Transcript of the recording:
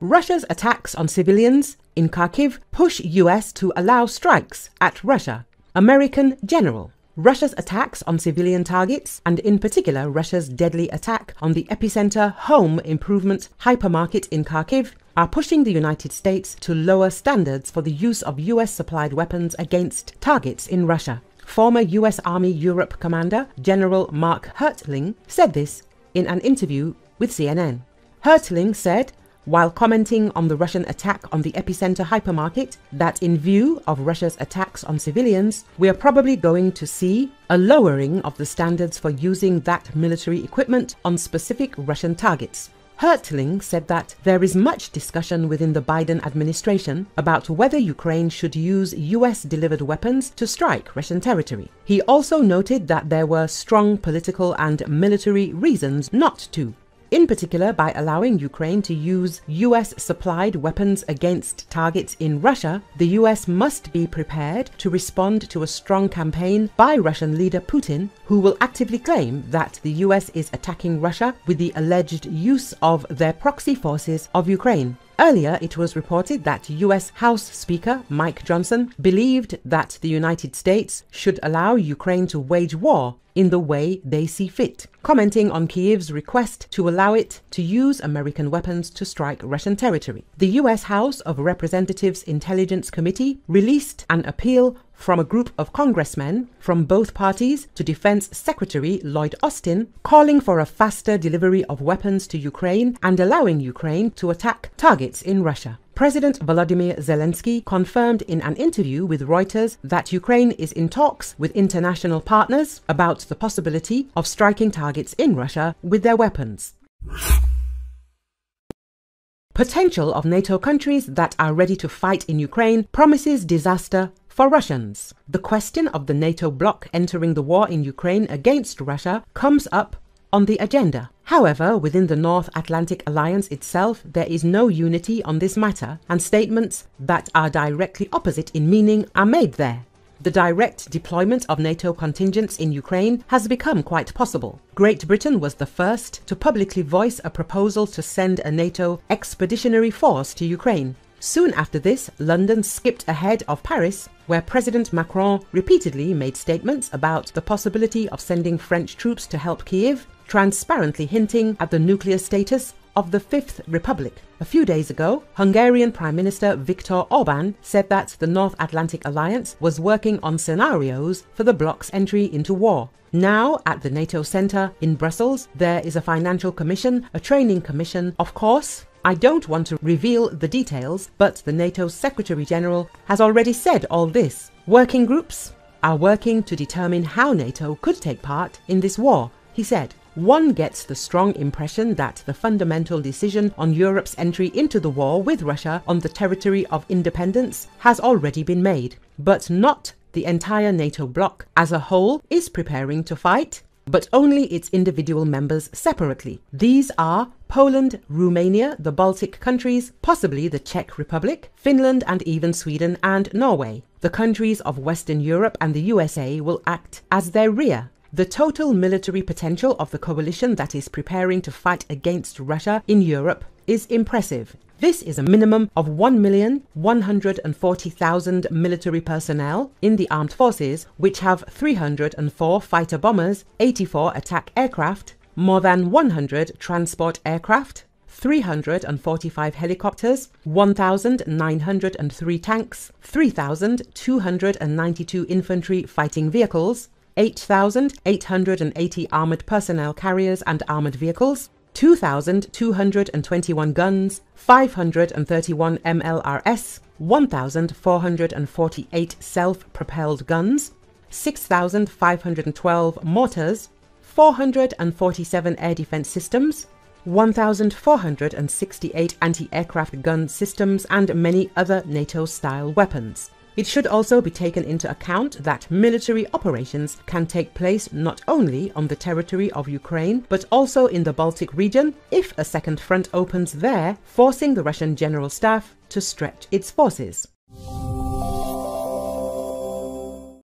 Russia's attacks on civilians in Kharkiv push US to allow strikes at Russia. American general. Russia's attacks on civilian targets, and in particular Russia's deadly attack on the epicenter home improvement hypermarket in Kharkiv, are pushing the United States to lower standards for the use of US supplied weapons against targets in Russia. Former US Army Europe commander General Mark Hertling said this in an interview with CNN. Hertling said while commenting on the Russian attack on the epicenter hypermarket that in view of Russia's attacks on civilians, we are probably going to see a lowering of the standards for using that military equipment on specific Russian targets. Hertling said that there is much discussion within the Biden administration about whether Ukraine should use US delivered weapons to strike Russian territory. He also noted that there were strong political and military reasons not to in particular by allowing Ukraine to use US supplied weapons against targets in Russia, the US must be prepared to respond to a strong campaign by Russian leader Putin, who will actively claim that the US is attacking Russia with the alleged use of their proxy forces of Ukraine. Earlier, it was reported that US House Speaker Mike Johnson believed that the United States should allow Ukraine to wage war in the way they see fit, commenting on Kiev's request to allow it to use American weapons to strike Russian territory. The US House of Representatives Intelligence Committee released an appeal from a group of congressmen from both parties to Defense Secretary Lloyd Austin, calling for a faster delivery of weapons to Ukraine and allowing Ukraine to attack targets in Russia. President Volodymyr Zelensky confirmed in an interview with Reuters that Ukraine is in talks with international partners about the possibility of striking targets in Russia with their weapons. Potential of NATO countries that are ready to fight in Ukraine promises disaster for Russians, the question of the NATO bloc entering the war in Ukraine against Russia comes up on the agenda. However, within the North Atlantic Alliance itself, there is no unity on this matter, and statements that are directly opposite in meaning are made there. The direct deployment of NATO contingents in Ukraine has become quite possible. Great Britain was the first to publicly voice a proposal to send a NATO expeditionary force to Ukraine. Soon after this, London skipped ahead of Paris, where President Macron repeatedly made statements about the possibility of sending French troops to help Kiev, transparently hinting at the nuclear status of the Fifth Republic. A few days ago, Hungarian Prime Minister Viktor Orban said that the North Atlantic Alliance was working on scenarios for the bloc's entry into war. Now, at the NATO Centre in Brussels, there is a financial commission, a training commission, of course, I don't want to reveal the details, but the NATO Secretary General has already said all this. Working groups are working to determine how NATO could take part in this war, he said. One gets the strong impression that the fundamental decision on Europe's entry into the war with Russia on the territory of independence has already been made, but not the entire NATO bloc as a whole is preparing to fight but only its individual members separately. These are Poland, Romania, the Baltic countries, possibly the Czech Republic, Finland, and even Sweden and Norway. The countries of Western Europe and the USA will act as their rear. The total military potential of the coalition that is preparing to fight against Russia in Europe is impressive. This is a minimum of 1,140,000 military personnel in the armed forces, which have 304 fighter bombers, 84 attack aircraft, more than 100 transport aircraft, 345 helicopters, 1,903 tanks, 3,292 infantry fighting vehicles, 8,880 armored personnel carriers and armored vehicles, 2,221 guns, 531 MLRS, 1,448 self-propelled guns, 6,512 mortars, 447 air defense systems, 1,468 anti-aircraft gun systems and many other NATO-style weapons. It should also be taken into account that military operations can take place not only on the territory of Ukraine, but also in the Baltic region if a second front opens there, forcing the Russian General Staff to stretch its forces.